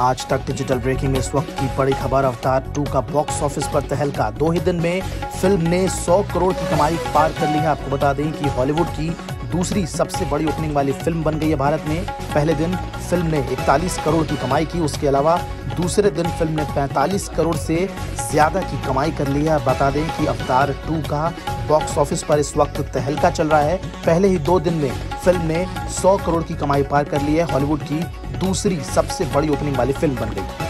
आज तक digital breaking में इस वक्त की बड़ी खबर, अवतार 2 का बॉक्स ऑफ़िस पर तहलका। दो ही दिन में फ़िल्म ने 100 करोड़ की कमाई पार कर ली है। आपको बता दें कि हॉलीवुड की दूसरी सबसे बड़ी ओपनिंग वाली फ़िल्म बन गई है भारत में। पहले दिन फ़िल्म ने 41 करोड़ की कमाई की। उसके अलावा दूसरे दिन फ़िल्म ने 45 करोड़ से ज़्यादा की कमाई कर ली है। बता दें कि अवतार 2 का बॉक्स ऑफ़िस पर इस वक्त तहलका चल रहा है। पहले ही दो दिन में फ़िल्म ने 100 करोड़ की कमाई पार कर ली है। हॉलीवुड की दूसरी सबसे बड़ी ओपनिंग वाली फ़िल्म बन गई।